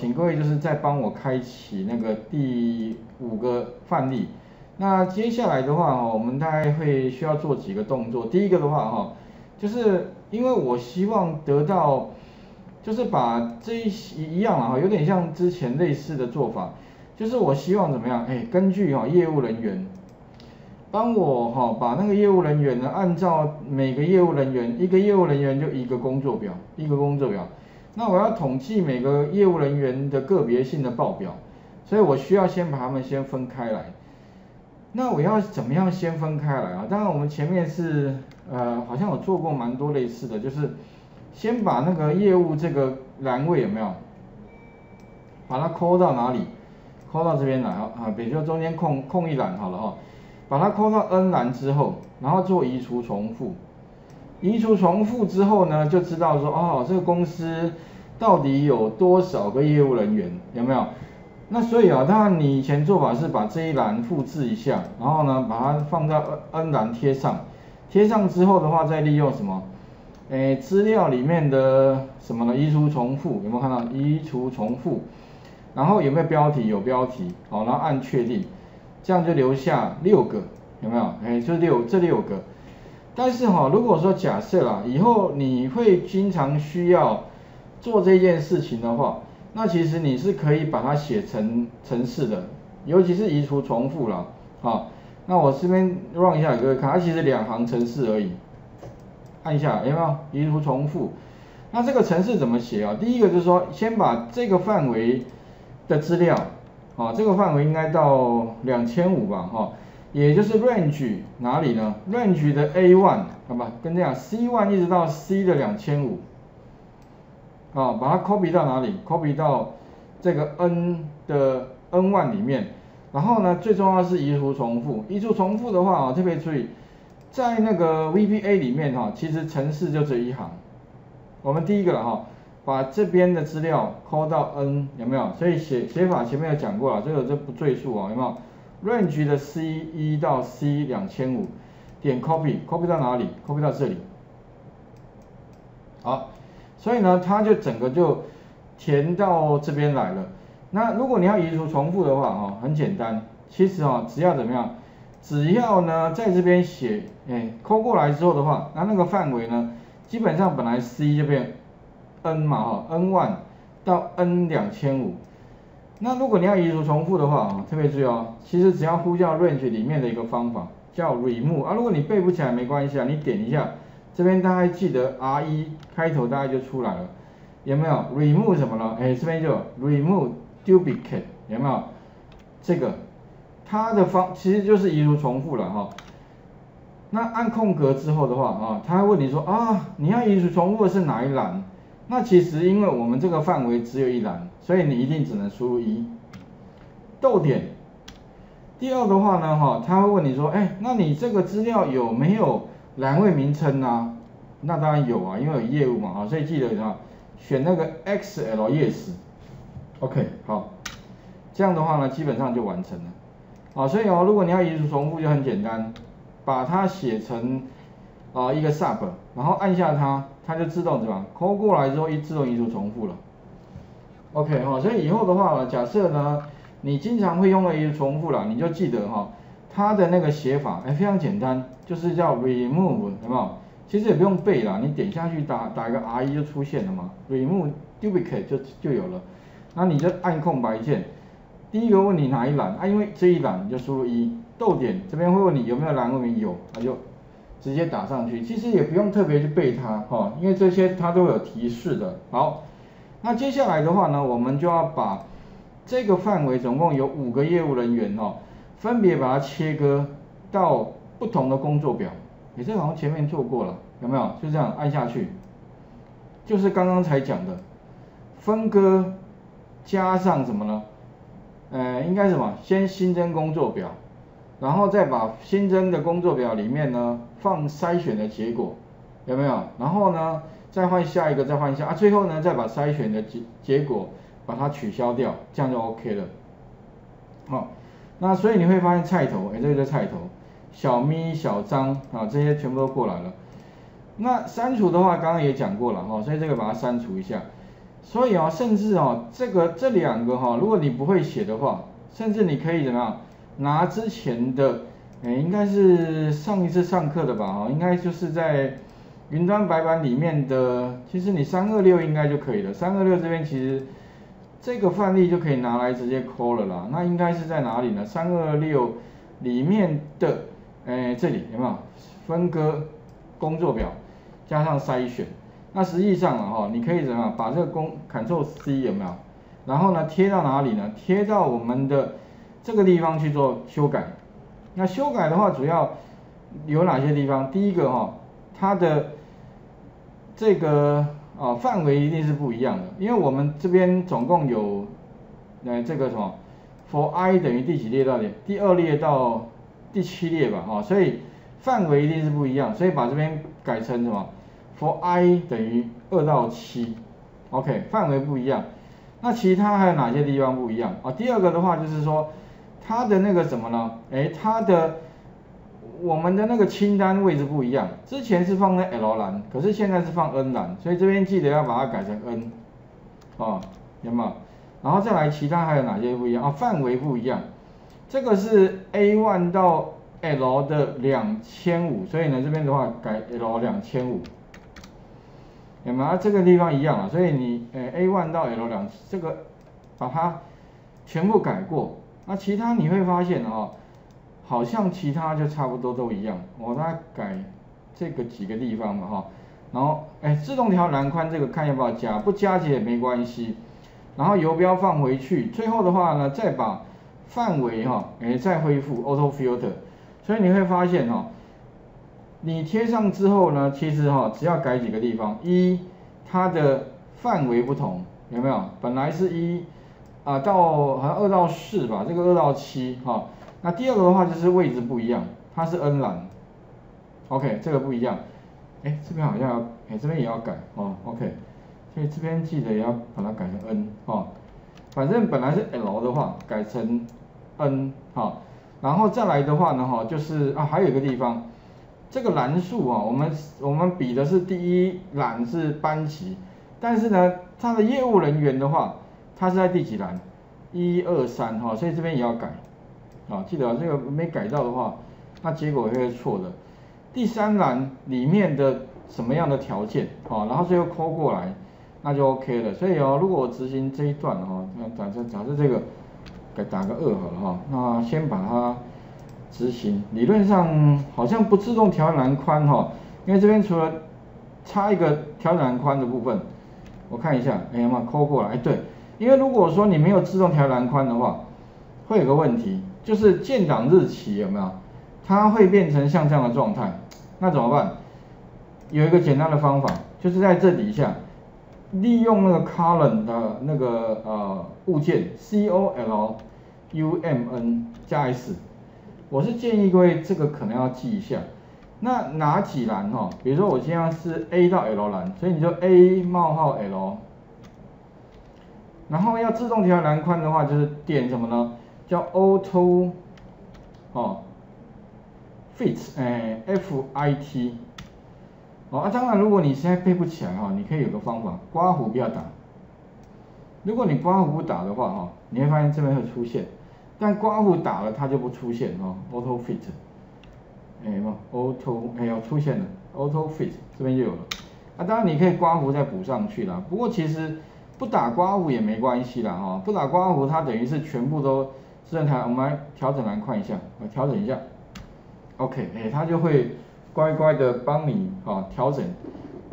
请各位就是再帮我开启那个第五个范例。那接下来的话哈，我们大概会需要做几个动作。第一个的话哈，就是因为我希望得到，就是把这一一样啊，有点像之前类似的做法，就是我希望怎么样？哎，根据哈业务人员。帮我哈把那个业务人员呢，按照每个业务人员一个业务人员就一个工作表，一个工作表。那我要统计每个业务人员的个别性的报表，所以我需要先把他们先分开来。那我要怎么样先分开来啊？当然我们前面是呃好像有做过蛮多类似的，就是先把那个业务这个栏位有没有，把它抠到哪里？抠到这边来啊啊，比如说中间空空一栏好了哈。把它抠到 N 栏之后，然后做移除重复，移除重复之后呢，就知道说哦，这个公司到底有多少个业务人员，有没有？那所以啊，当然你以前做法是把这一栏复制一下，然后呢，把它放在 N 栏贴上，贴上之后的话，再利用什么？诶，资料里面的什么呢？移除重复，有没有看到？移除重复，然后有没有标题？有标题，好，然后按确定。这样就留下六个，有没有？哎，就六这六个。但是哈，如果说假设啦，以后你会经常需要做这件事情的话，那其实你是可以把它写成程式的，尤其是移除重复了，啊。那我这边 run 一下给各位看，它其实两行程式而已。按一下，有没有？移除重复。那这个程式怎么写啊？第一个就是说，先把这个范围的资料。啊，这个范围应该到两千五吧，哈，也就是 range 哪里呢？range 的 A one，好吧，跟这样 C one 一直到 C 的两千五，啊，把它 copy 到哪里？copy 到这个 N 的 N1 里面，然后呢，最重要是移除重复，移除重复的话啊，特别注意，在那个 VBA 里面哈，其实程式就这一行，我们第一个了哈。把这边的资料抠到 N 有没有？所以写写法前面有讲过了，这个就不赘述啊，有没有？range 的 C 一到 C 两千五，点 copy，copy 到哪里？copy 到这里。好，所以呢，它就整个就填到这边来了。那如果你要移除重复的话，哈，很简单，其实啊，只要怎么样？只要呢，在这边写，哎，抠过来之后的话，那那个范围呢，基本上本来 C 这边。n 嘛哈，n 万到 n 两千五，那如果你要移除重复的话啊，特别注意哦，其实只要呼叫 range 里面的一个方法叫 remove 啊，如果你背不起来没关系啊，你点一下这边大概记得 r 一开头大概就出来了，有没有 remove 什么了？哎，这边就 remove duplicate 有没有？这个它的方其实就是移除重复了哈。那按空格之后的话啊，它会问你说啊，你要移除重复的是哪一栏？那其实因为我们这个范围只有一栏，所以你一定只能输入一逗点。第二的话呢，哈，他会问你说，哎，那你这个资料有没有栏位名称呢？那当然有啊，因为有业务嘛，哈，所以记得啊？选那个 XL Yes。OK，好，这样的话呢，基本上就完成了。啊，所以哦，如果你要移除重复就很简单，把它写成啊一个 sub，然后按下它。它就自动怎么抠过来之后一自动移除重复了，OK 哈，所以以后的话，假设呢，你经常会用到移除重复了，你就记得哈，它的那个写法哎非常简单，就是叫 remove，有没有？其实也不用背啦，你点下去打打一个 R 一就出现了嘛，remove duplicate 就就有了，那你就按空白键，第一个问你哪一栏啊？因为这一栏你就输入一逗点，这边会问你有没有栏位名有，那就。直接打上去，其实也不用特别去背它哈，因为这些它都有提示的。好，那接下来的话呢，我们就要把这个范围总共有五个业务人员哦，分别把它切割到不同的工作表。你这好像前面做过了，有没有？就这样按下去，就是刚刚才讲的分割加上什么呢？呃，应该什么？先新增工作表。然后再把新增的工作表里面呢放筛选的结果，有没有？然后呢再换下一个，再换一下啊，最后呢再把筛选的结结果把它取消掉，这样就 OK 了。好，那所以你会发现菜头，哎，这个叫菜头，小咪、小张啊，这些全部都过来了。那删除的话，刚刚也讲过了哈，所以这个把它删除一下。所以啊，甚至啊，这个这两个哈，如果你不会写的话，甚至你可以怎么样，拿之前的，哎，应该是上一次上课的吧，哦，应该就是在云端白板里面的，其实你三二六应该就可以了，三二六这边其实这个范例就可以拿来直接抠了啦，那应该是在哪里呢？三二六里面的，哎，这里有没有分割工作表加上筛选？那实际上啊哈，你可以怎么样把这个工 Ctrl C 有没有？然后呢贴到哪里呢？贴到我们的这个地方去做修改。那修改的话主要有哪些地方？第一个哈，它的这个啊范围一定是不一样的，因为我们这边总共有呃这个什么，for i 等于第几列到底？第二列到第七列吧哈，所以范围一定是不一样，所以把这边改成什么？for i 等于二到七，OK，范围不一样。那其他还有哪些地方不一样啊？第二个的话就是说，它的那个什么呢？哎，它的我们的那个清单位置不一样。之前是放在 L 栏，可是现在是放 N 栏，所以这边记得要把它改成 N，哦，有没有？然后再来其他还有哪些不一样啊？范围不一样，这个是 A1 到 L 的两千五，所以呢这边的话改 L 两千五。有没有？这个地方一样啊，所以你呃 A1 到 L 两这个把它全部改过，那其他你会发现哦，好像其他就差不多都一样。我再改这个几个地方嘛哈，然后哎自动调栏宽这个看要不要加，不加也没关系。然后游标放回去，最后的话呢再把范围哈哎再恢复 Auto Filter，所以你会发现哈。你贴上之后呢，其实哈，只要改几个地方，一它的范围不同，有没有？本来是一啊，到好像二到四吧，这个二到七哈。那第二个的话就是位置不一样，它是 N 栏，OK，这个不一样。哎，这边好像要，哎，这边也要改哦，OK。所以这边记得要把它改成 N 哈。反正本来是 L 的话，改成 N 哈。然后再来的话呢哈，就是啊，还有一个地方。这个栏数啊，我们我们比的是第一栏是班级，但是呢，它的业务人员的话，它是在第几栏？一二三哈，所以这边也要改，啊，记得这个没改到的话，那结果会错的。第三栏里面的什么样的条件？好，然后最后抠过来，那就 OK 了。所以哦，如果我执行这一段哈，那假设假设这个，给打个二好了哈，那先把它。执行理论上好像不自动调栏宽哈，因为这边除了插一个调栏宽的部分，我看一下，哎呀妈，抠过来，哎对，因为如果说你没有自动调栏宽的话，会有个问题，就是建档日期有没有？它会变成像这样的状态，那怎么办？有一个简单的方法，就是在这底下利用那个 column 的那个呃物件 c o l u m n 加 s。我是建议各位这个可能要记一下，那哪几栏哈？比如说我现在是 A 到 L 栏，所以你就 A 冒号 L，然后要自动调栏宽的话，就是点什么呢？叫 Auto 哦，Fit 哎 F I T 哦啊，当然如果你现在背不起来哈，你可以有个方法，刮胡不要打。如果你刮胡不打的话哈，你会发现这边会出现。但刮胡打了它就不出现哦，auto fit，哎嘛，auto 哎要出现了，auto fit 这边就有了，啊当然你可以刮胡再补上去啦，不过其实不打刮胡也没关系啦哈，不打刮胡它等于是全部都自动调，我们来调整栏宽一下，我调整一下，OK，哎它就会乖乖的帮你啊调整，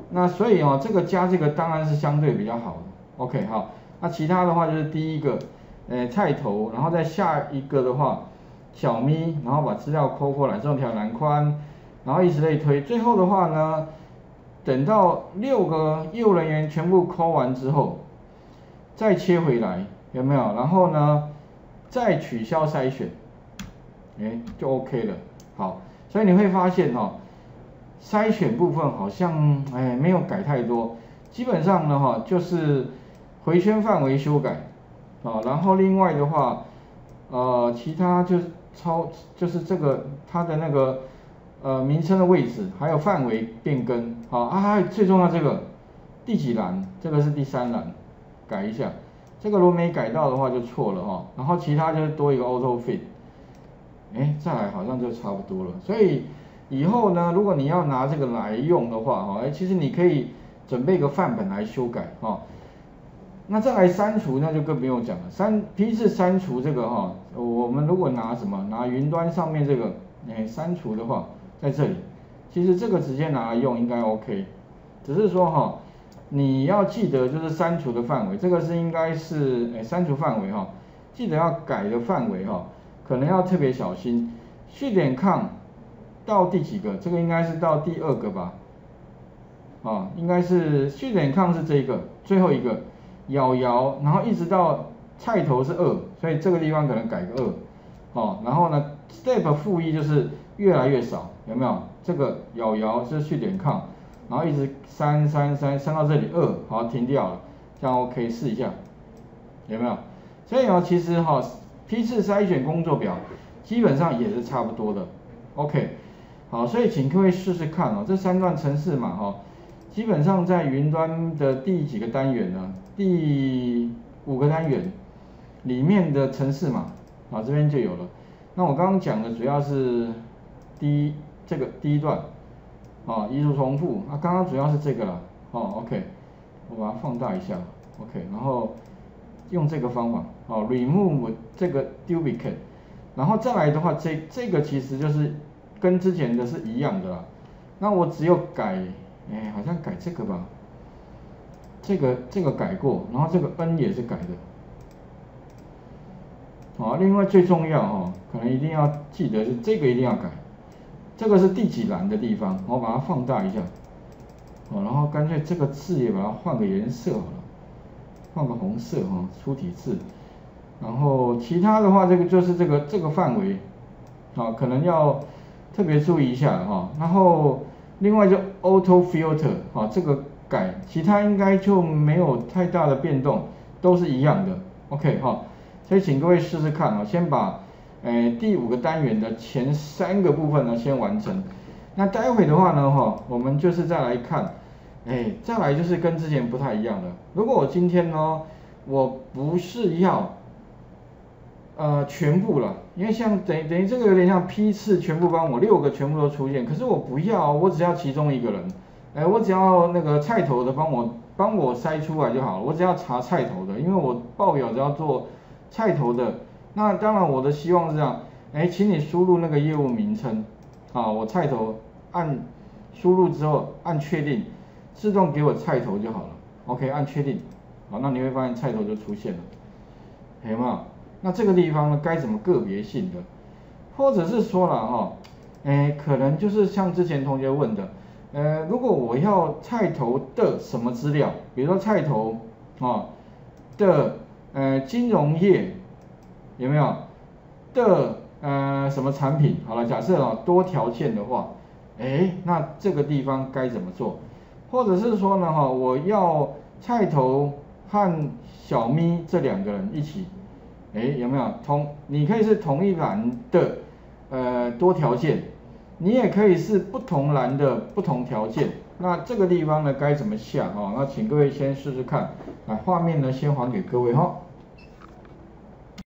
那所以哦这个加这个当然是相对比较好的，OK 好，那其他的话就是第一个。诶，菜头，然后再下一个的话，小咪，然后把资料抠过来，这种调栏宽，然后以此类推，最后的话呢，等到六个业务人员全部抠完之后，再切回来，有没有？然后呢，再取消筛选，诶，就 OK 了。好，所以你会发现哈，筛选部分好像诶没有改太多，基本上呢哈就是回圈范围修改。啊，然后另外的话，呃，其他就是超就是这个它的那个呃名称的位置，还有范围变更，好啊，还有最重要这个第几栏，这个是第三栏，改一下，这个如果没改到的话就错了哈，然后其他就是多一个 auto fit，哎，再来好像就差不多了，所以以后呢，如果你要拿这个来用的话哈，哎，其实你可以准备一个范本来修改哈。那再来删除那就更不用讲了，删批次删除这个哈，我们如果拿什么拿云端上面这个哎删除的话，在这里，其实这个直接拿来用应该 OK，只是说哈，你要记得就是删除的范围，这个是应该是哎删除范围哈，记得要改的范围哈，可能要特别小心，序点抗到第几个？这个应该是到第二个吧，啊，应该是序点抗是这个最后一个。咬摇，然后一直到菜头是二，所以这个地方可能改个二，哦，然后呢，step 负一就是越来越少，有没有？这个咬摇是序点抗，然后一直三三三三到这里二，好停掉了，这样 OK 试一下，有没有？所以呢，其实哈批次筛选工作表基本上也是差不多的，OK，好，所以请各位试试看哦，这三段程式嘛哈。基本上在云端的第几个单元呢？第五个单元里面的程式嘛，啊这边就有了。那我刚刚讲的主要是第一这个第一段，啊移除重复，啊刚刚主要是这个啦，哦 OK，我把它放大一下，OK，然后用这个方法，哦 remove 这个 duplicate，然后再来的话，这这个其实就是跟之前的是一样的啦，那我只有改。哎，好像改这个吧，这个这个改过，然后这个 n 也是改的。好，另外最重要哦，可能一定要记得是这个一定要改，这个是第几栏的地方，我把它放大一下。哦，然后干脆这个字也把它换个颜色好了，换个红色哈，粗体字。然后其他的话，这个就是这个这个范围，啊，可能要特别注意一下哈，然后。另外就 auto filter 啊，这个改，其他应该就没有太大的变动，都是一样的，OK 哈，所以请各位试试看啊，先把诶第五个单元的前三个部分呢先完成，那待会的话呢哈，我们就是再来看，哎，再来就是跟之前不太一样的，如果我今天呢，我不是要。呃，全部了，因为像等等于这个有点像批次全部帮我六个全部都出现，可是我不要，我只要其中一个人，哎，我只要那个菜头的帮我帮我筛出来就好了，我只要查菜头的，因为我报表只要做菜头的，那当然我的希望是这样，哎，请你输入那个业务名称，啊，我菜头按输入之后按确定，自动给我菜头就好了，OK，按确定，好，那你会发现菜头就出现了，有没有？那这个地方呢，该怎么个别性的，或者是说了哈，哎，可能就是像之前同学问的，呃，如果我要菜头的什么资料，比如说菜头啊的呃金融业有没有的呃什么产品？好了，假设啊多条件的话，哎，那这个地方该怎么做？或者是说呢哈，我要菜头和小咪这两个人一起。哎，有没有同？你可以是同一栏的，呃，多条件，你也可以是不同栏的不同条件。那这个地方呢，该怎么下哈？那请各位先试试看。来，画面呢先还给各位哈。